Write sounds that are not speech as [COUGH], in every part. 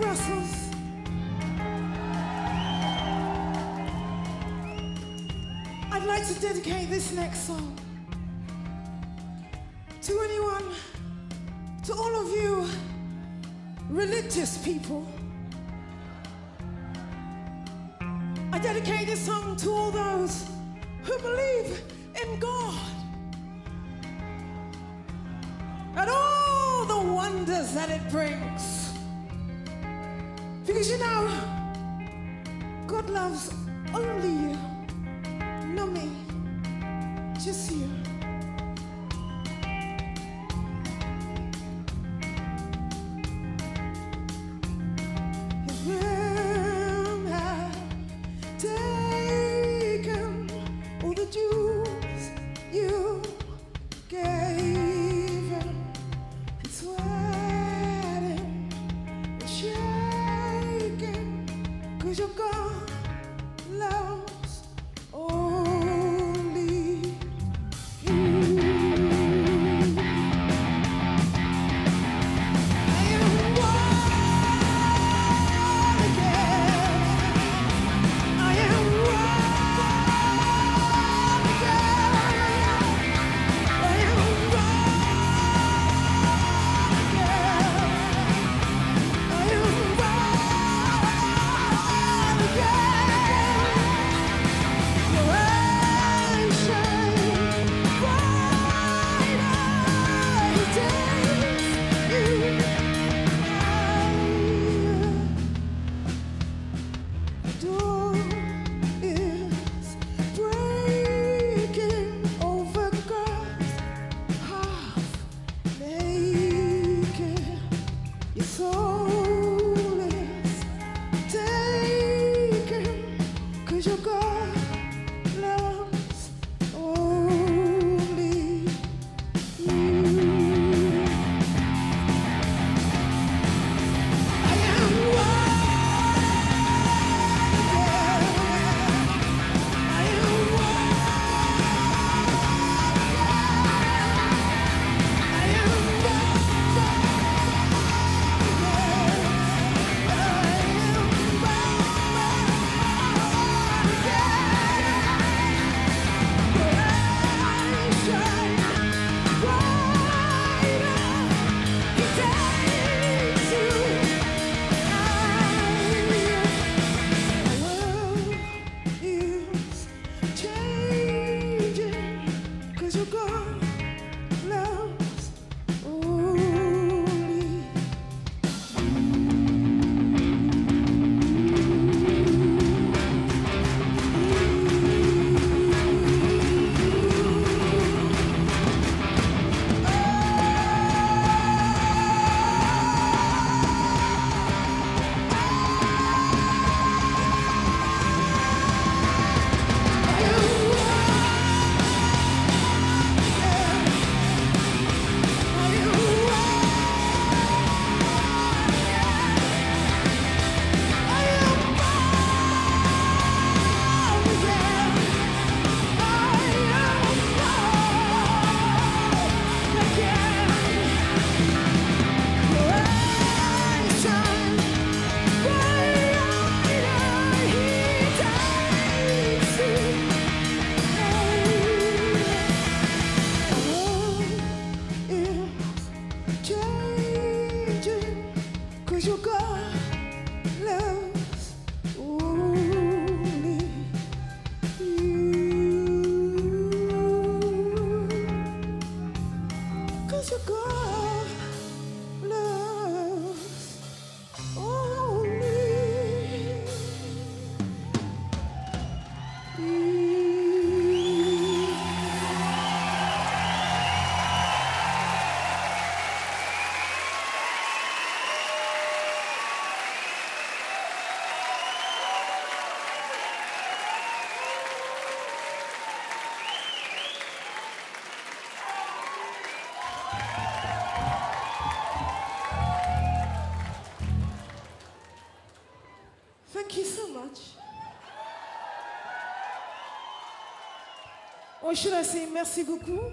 Brussels. I'd like to dedicate this next song to anyone, to all of you religious people. I dedicate this song to all those who believe in God and all the wonders that it brings. Because you know, God loves only you. Or should I say merci beaucoup?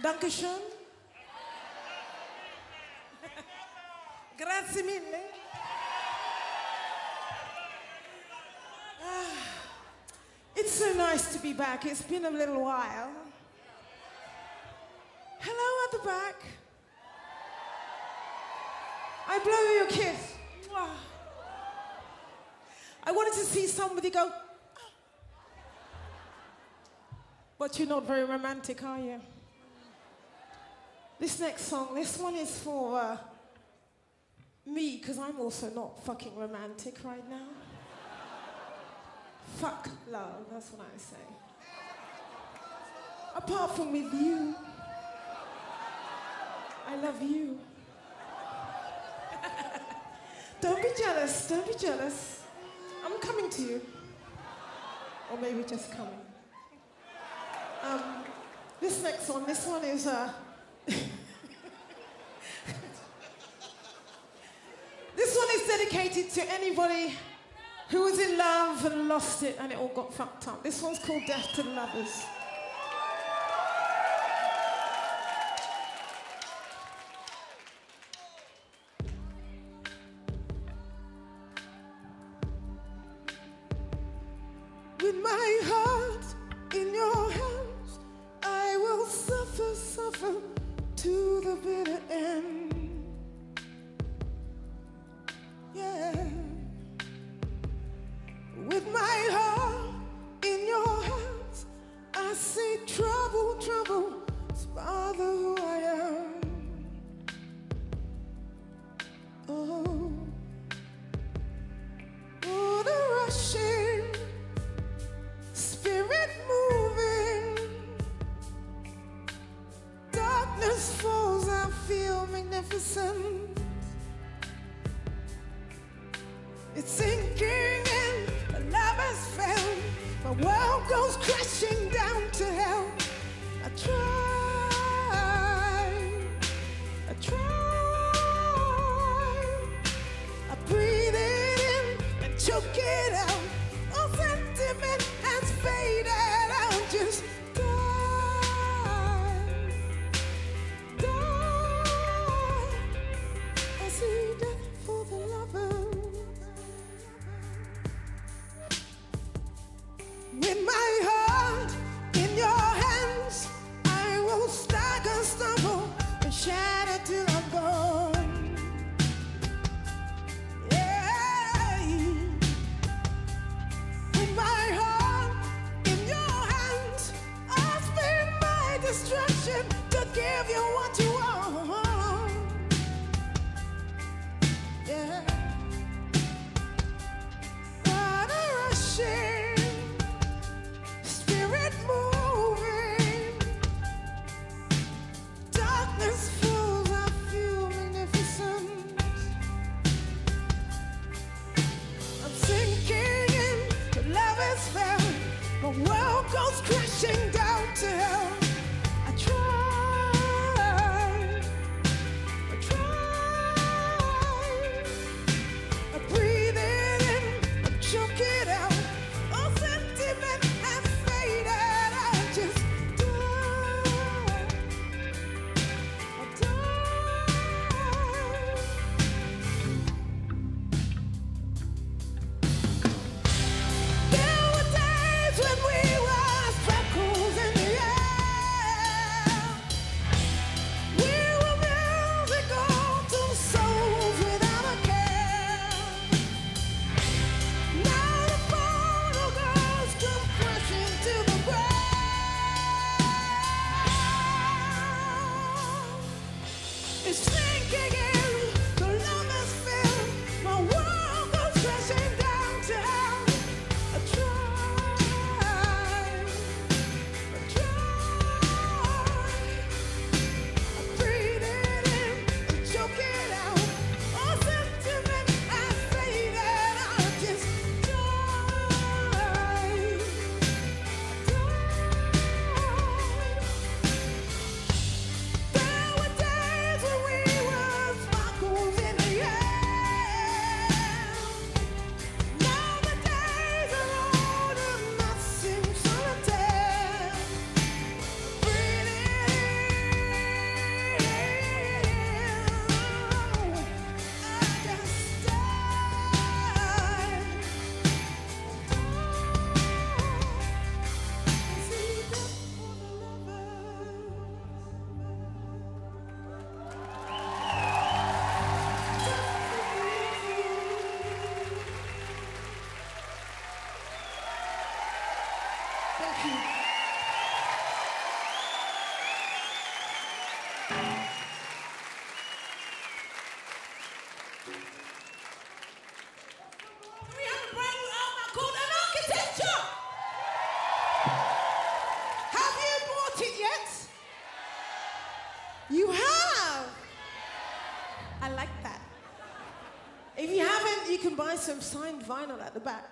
Dankeschön. [LAUGHS] Grazie mille. Ah, it's so nice to be back. It's been a little while. You're not very romantic, are you? This next song, this one is for uh, me, because I'm also not fucking romantic right now. Fuck love, that's what I say. Apart from with you, I love you. [LAUGHS] don't be jealous, don't be jealous. I'm coming to you. Or maybe just coming. Um, this next one, this one is. Uh, [LAUGHS] this one is dedicated to anybody who was in love and lost it and it all got fucked up. This one's called Death to the Lovers. Can buy some signed vinyl at the back.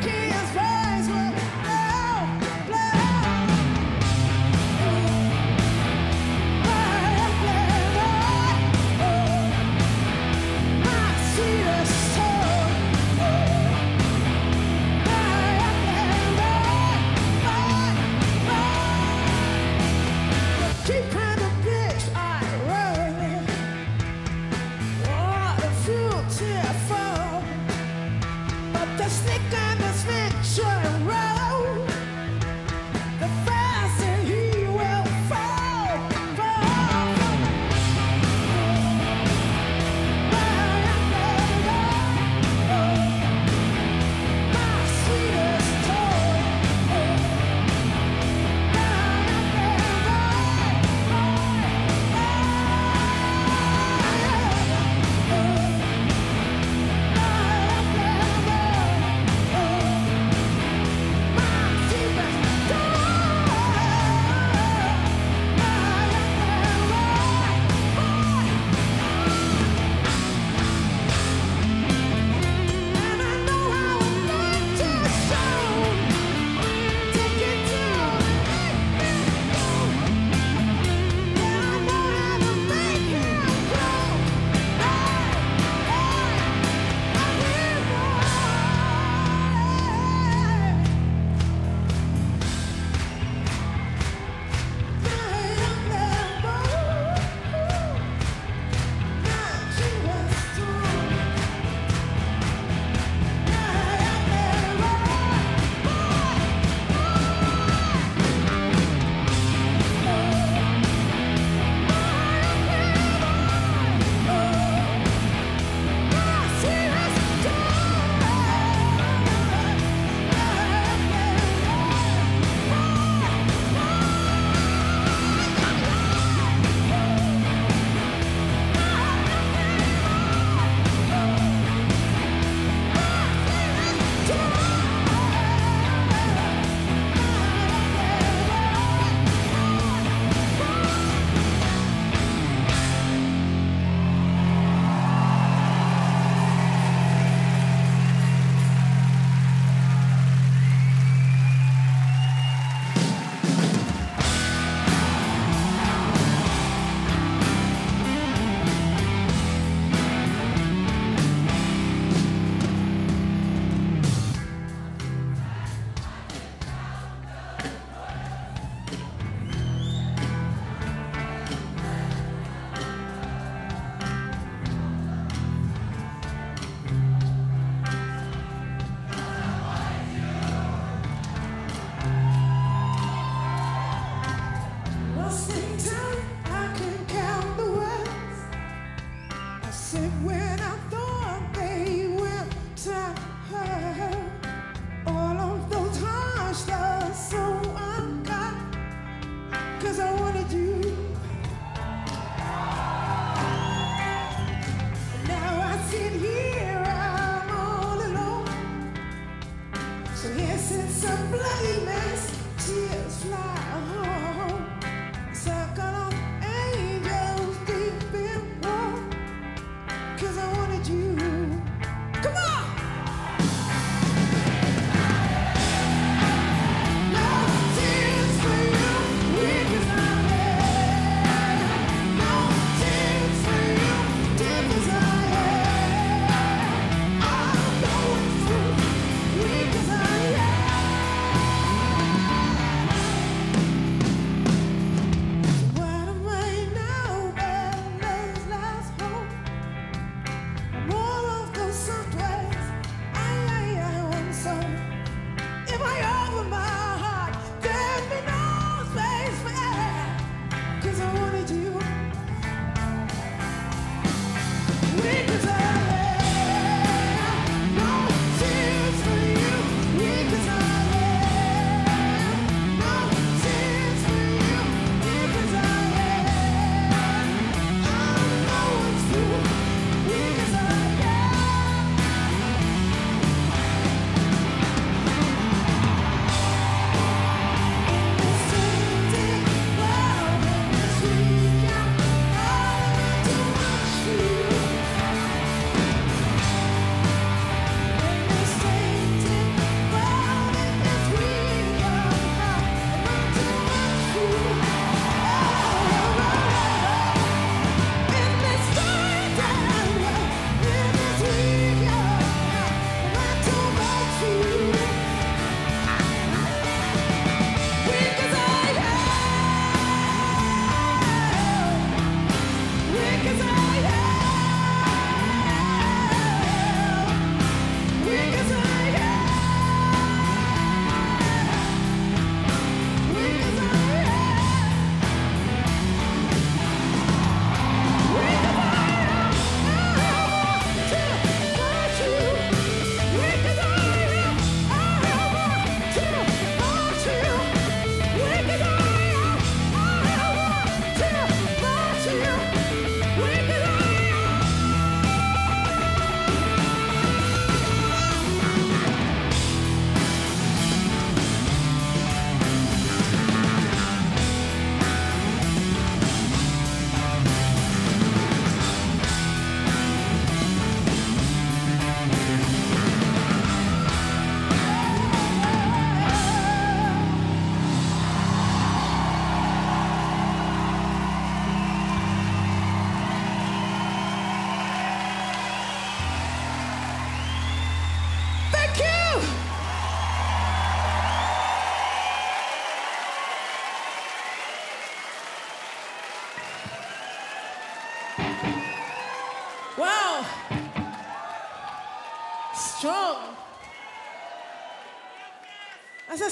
The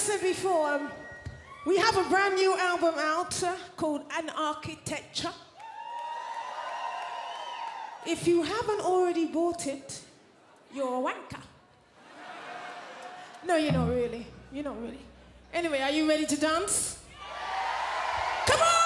said before, um, we have a brand new album out uh, called Anarchytecture. If you haven't already bought it, you're a wanker. No, you're not really. You're not really. Anyway, are you ready to dance? Come on!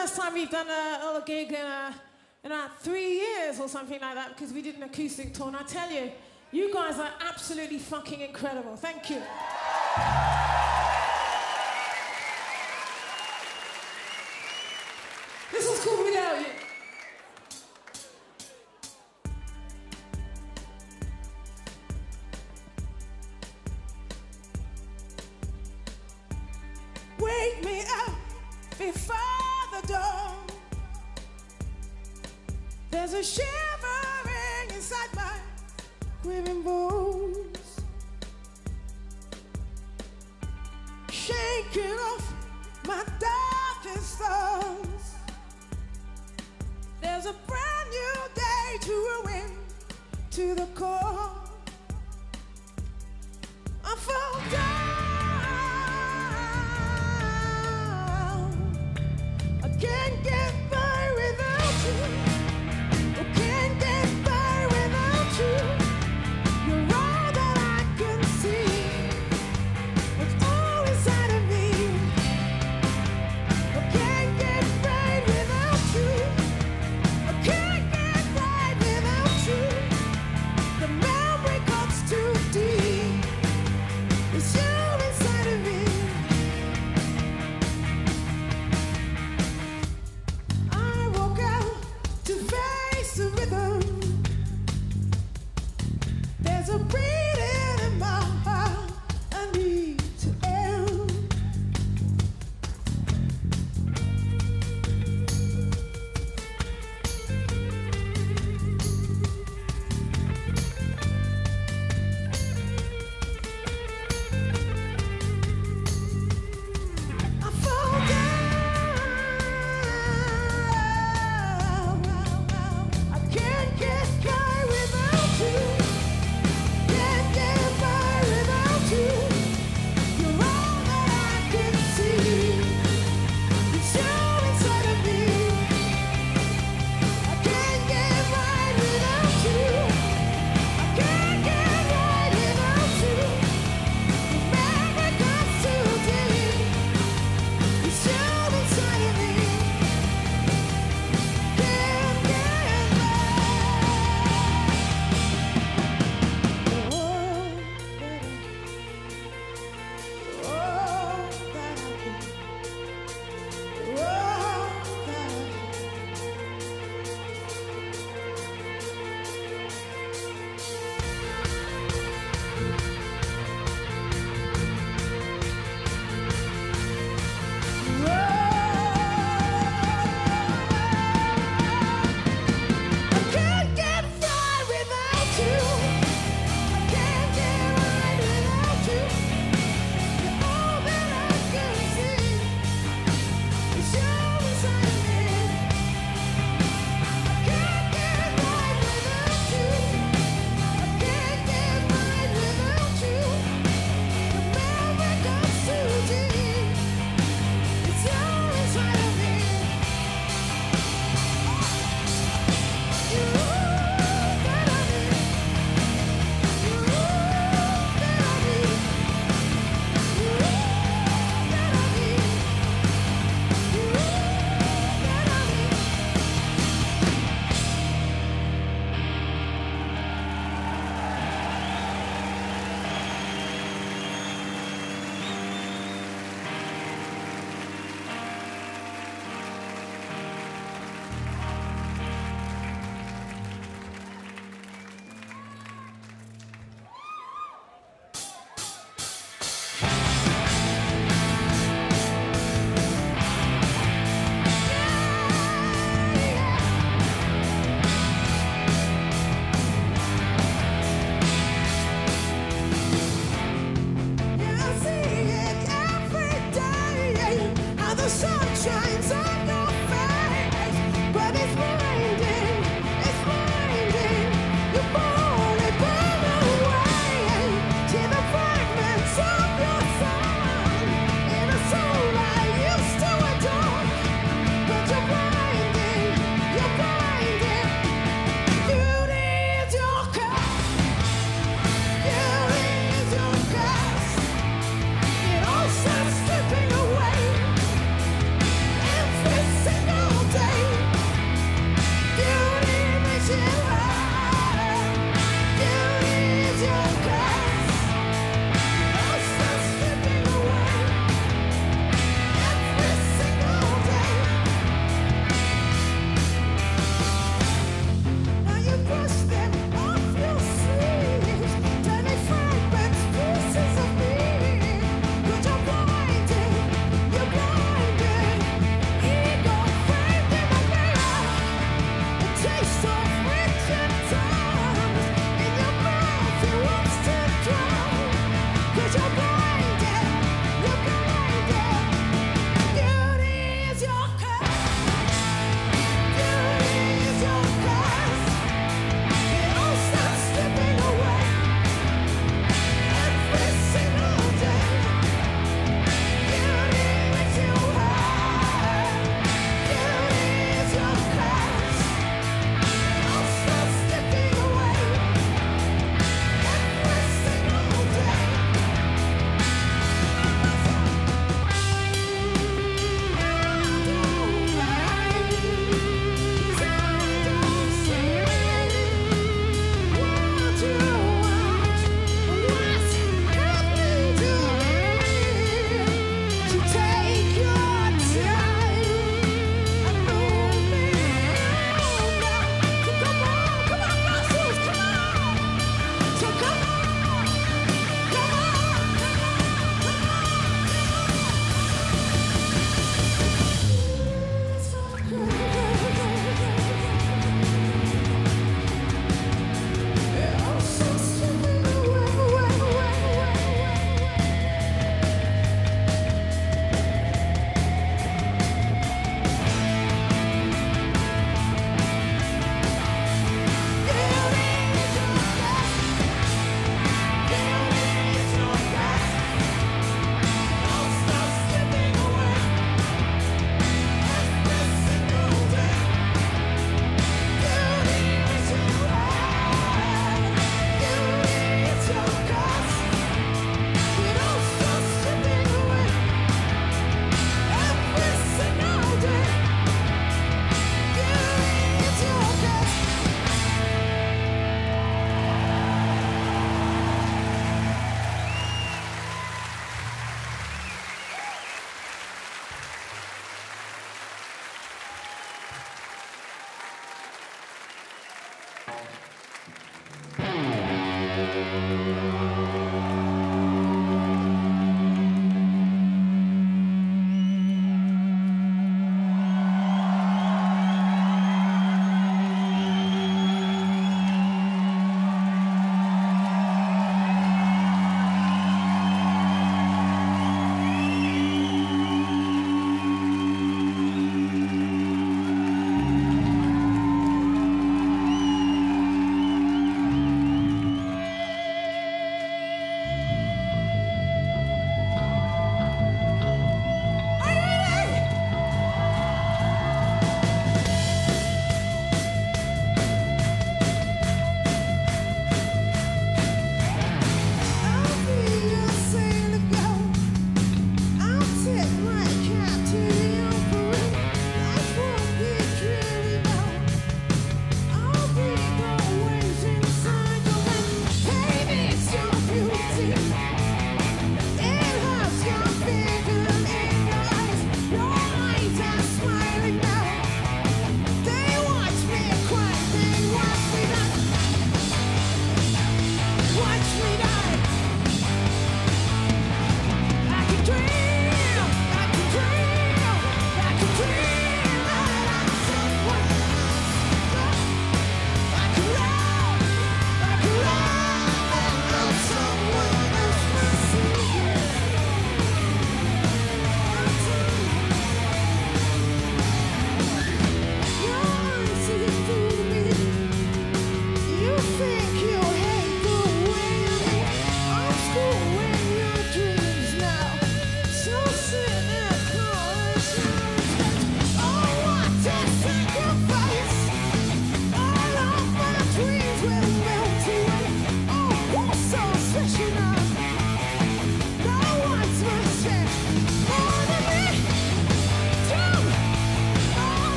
First time we've done a little gig in, uh, in about three years or something like that because we did an acoustic tour. And I tell you, you guys are absolutely fucking incredible. Thank you. This is cool without you. Wake me up before the. There's a shivering inside my quivering bones. Shaking off my darkest thoughts. There's a brand new day to ruin to the core.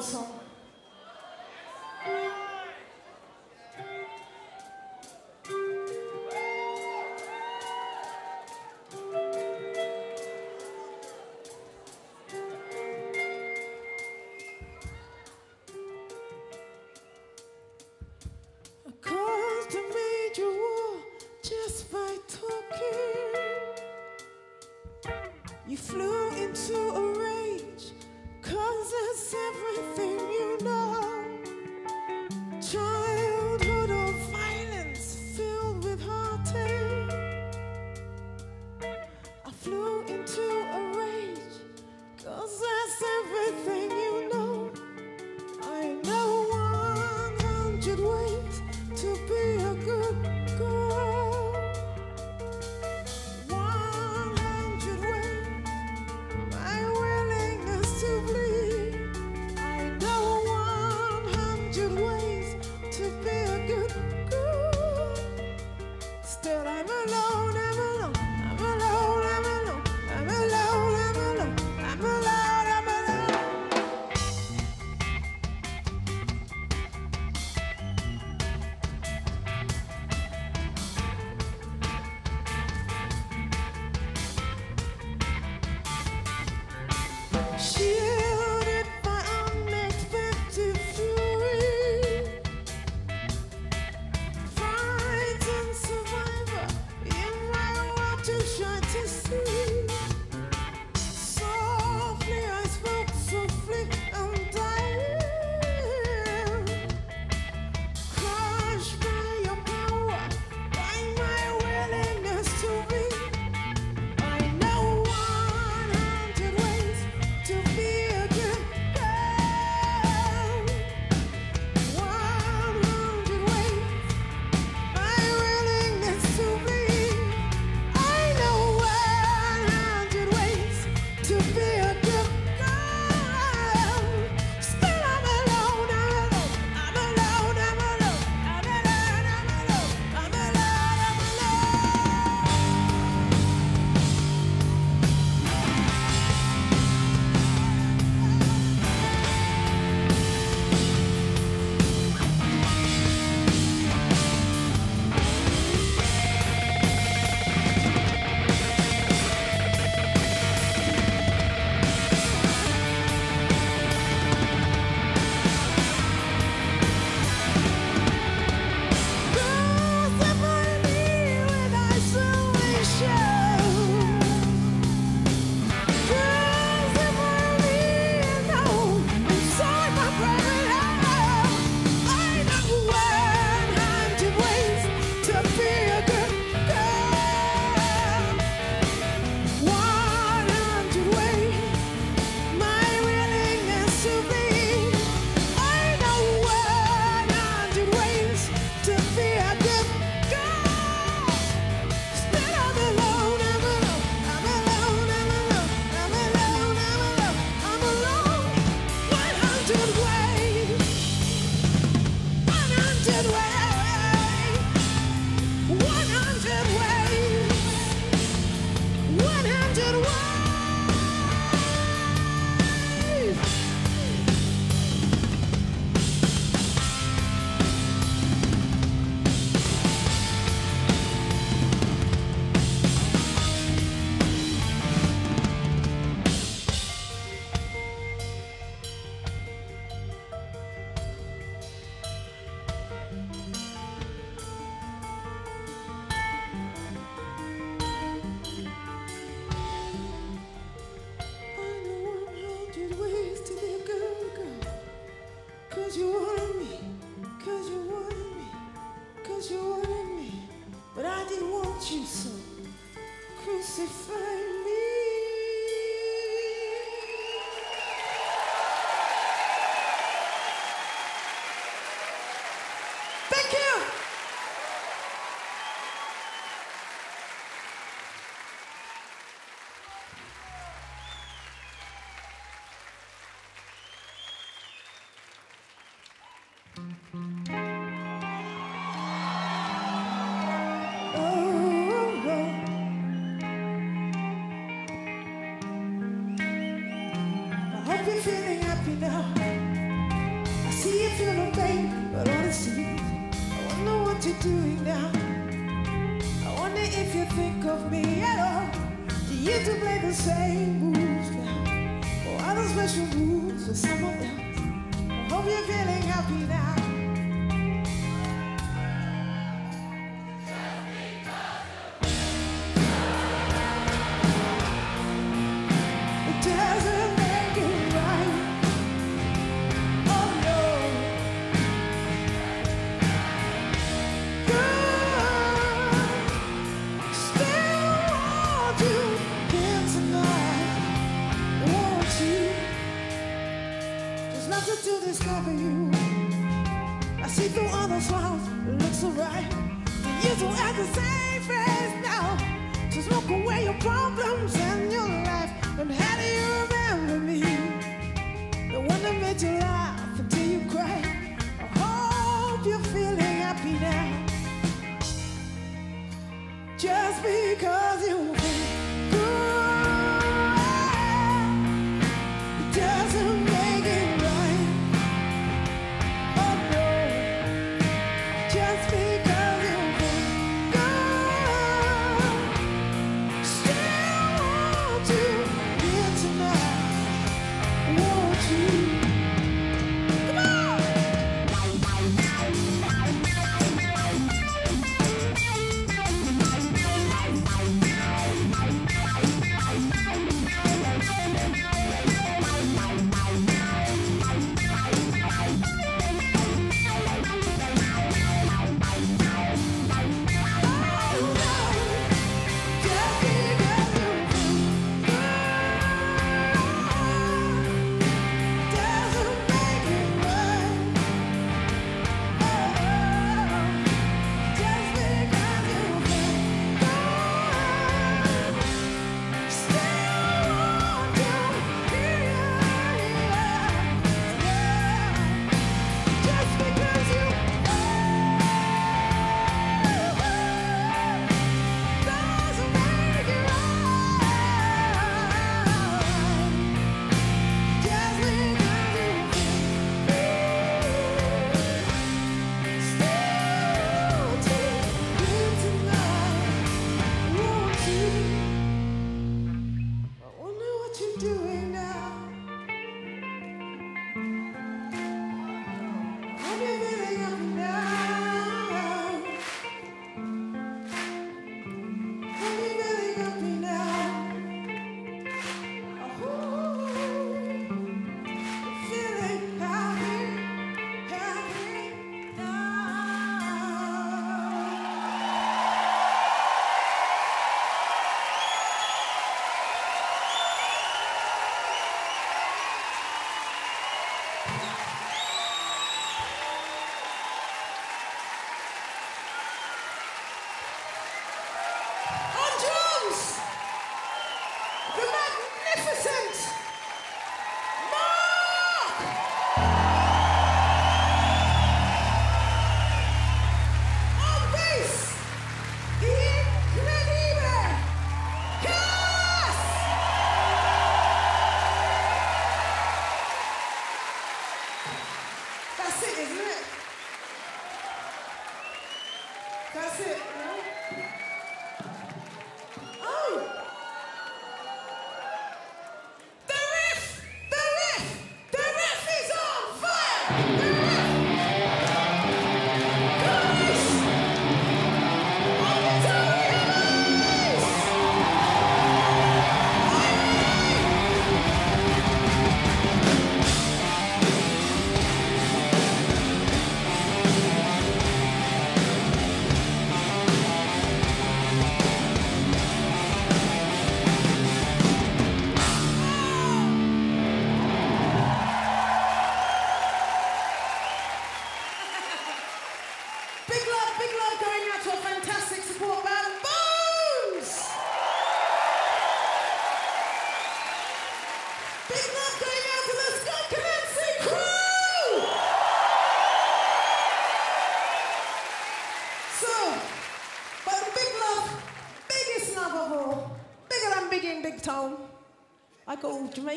This think of me at all. She used to play the same moves now, or other special moves for someone else. I hope you're feeling happy now.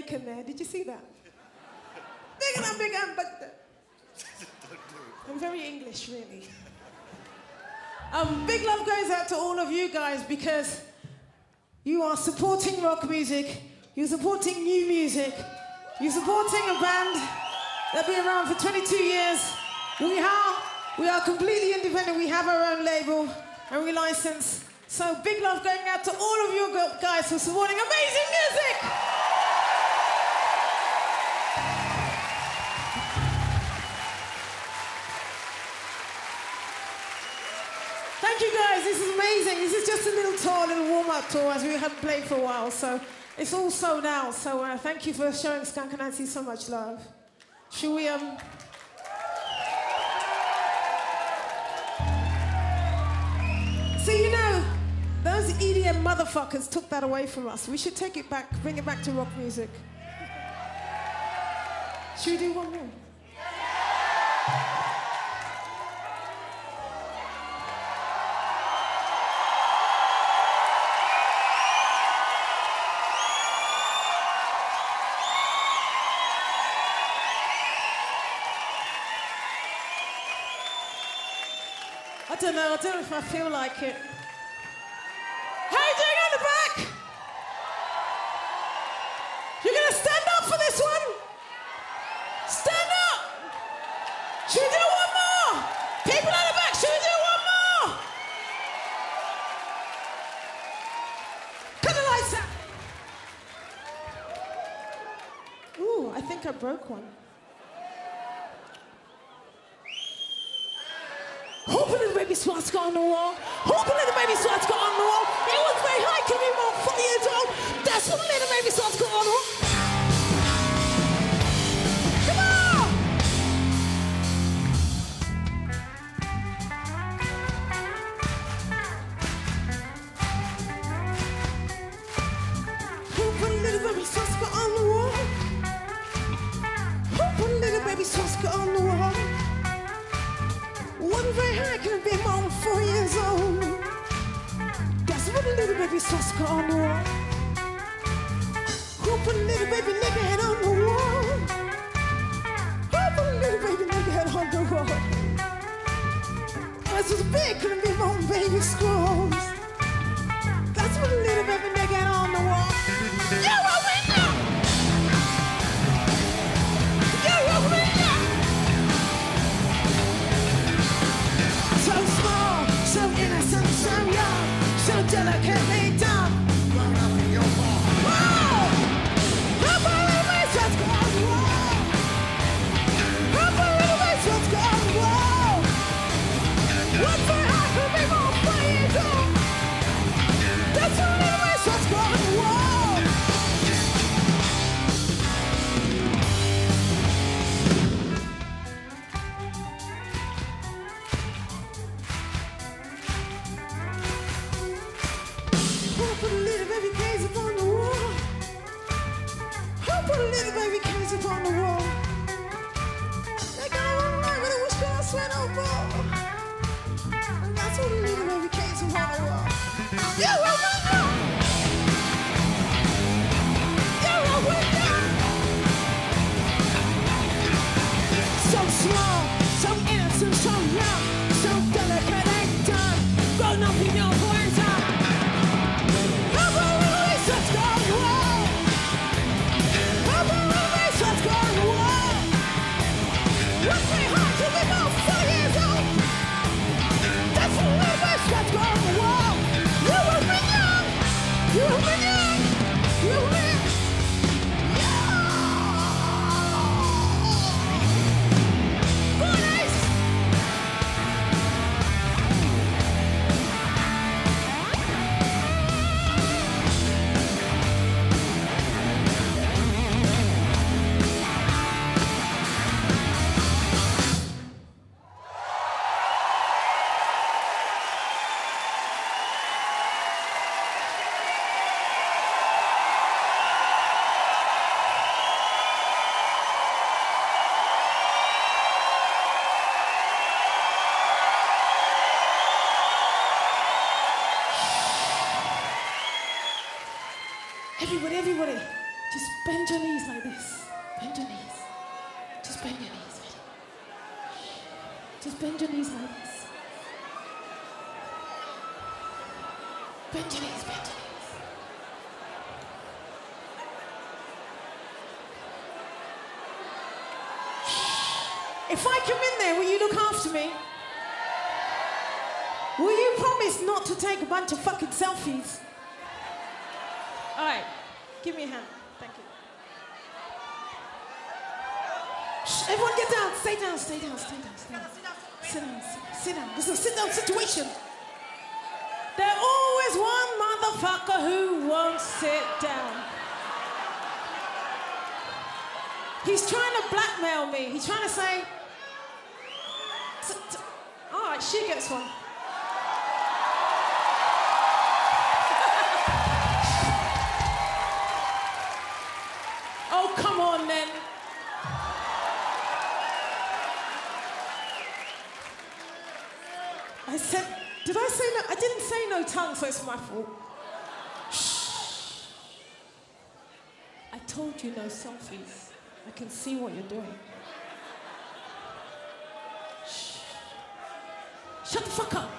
There, did you see that? Bigger than Big and but I'm very English, really. Um, big love goes out to all of you guys because you are supporting rock music, you're supporting new music, you're supporting a band that's been around for 22 years. We are, we are completely independent, we have our own label and we license. So big love going out to all of you guys for supporting amazing music! This is. This is just a little tour, a little warm-up tour as we haven't played for a while. So it's all sold out. So uh, thank you for showing Skunk Anansie so much love. Should we um So you know, those EDM motherfuckers took that away from us. We should take it back, bring it back to rock music. Should we do one more? I don't know. I don't know if I feel like it. How you doing on the back? You're gonna stand up for this one? Stand up! Should we do one more? People on the back, should we do one more? Cut the lights out. Ooh, I think I broke one. Hope a little baby swastika on the wall. Hope a little baby swastika If I come in there, will you look after me? Will you promise not to take a bunch of fucking selfies? All right, give me a hand. Thank you. Shh, everyone get down. Stay down, stay down, stay down, stay down. Sit down, sit, down. This is a sit down situation. There's always one motherfucker who won't sit down. He's trying to blackmail me. He's trying to say, "S- t- all right, she gets one. [LAUGHS] oh, come on then. I said, did I say no? I didn't say no tongue, so it's my fault. Shh. I told you no selfies. I can see what you're doing. Shh. Shut the fuck up.